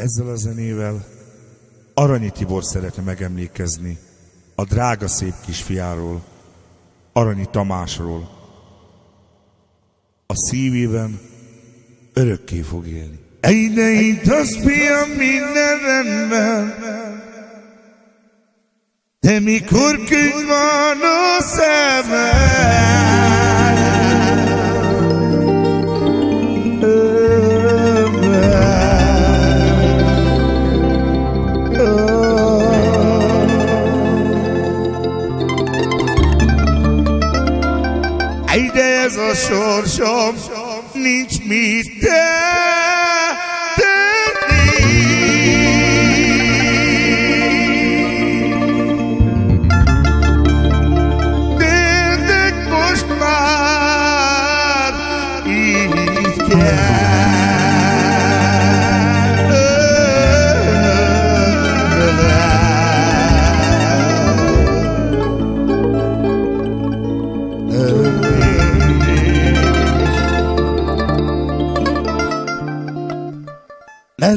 Ezzel a zenével Aranyi Tibor szeretne megemlékezni a drága szép kisfiáról, Aranyi Tamásról. A szívében örökké fog élni. Ide itt az fiam minden rendben, de mikor könyv van a Ide ez a sorsom, nincs mit tenni.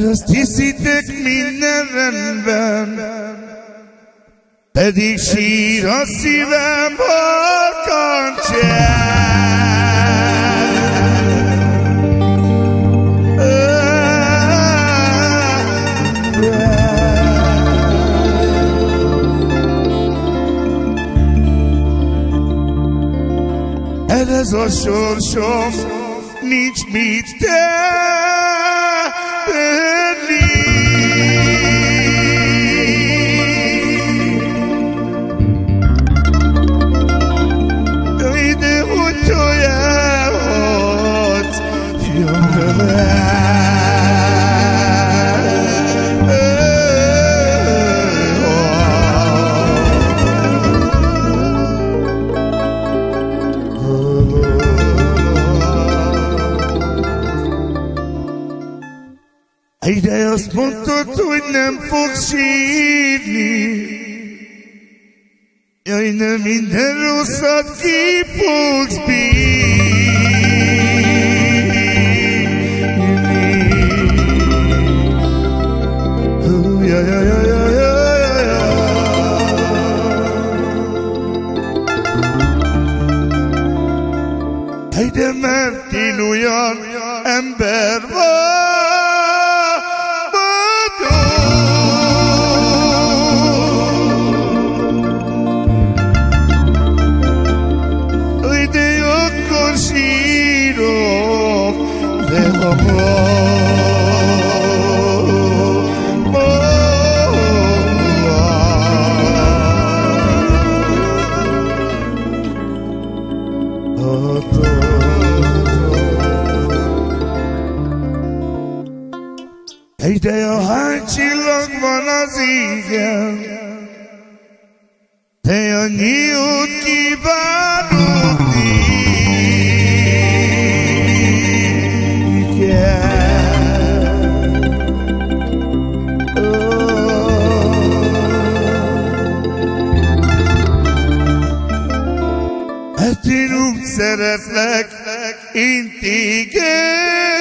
Azt hiszitek minden rendben, pedig sír a szívem halkan Ez a sorsom, nincs mit tenni. Ide, Ide azt mondtad, hogy nem fogsz sírni. Jaj, nem minden rosszat ki fogsz bírni. Jaj, jaj, jaj, de mert én olyan ember vagyok. De ha Ide a hány csillag van az égen, te annyi jót szeretlek, én téged.